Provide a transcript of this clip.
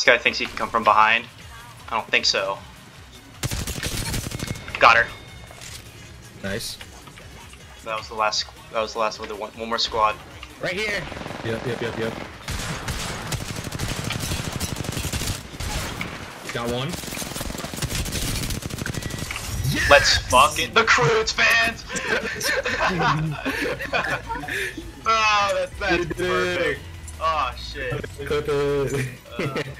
This guy thinks he can come from behind. I don't think so. Got her. Nice. That was the last. That was the last with one, one more squad. Right here. Yep, yep, yep, yep. Got one. Let's fucking the Croods fans. oh, that's that's perfect. Oh shit.